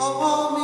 all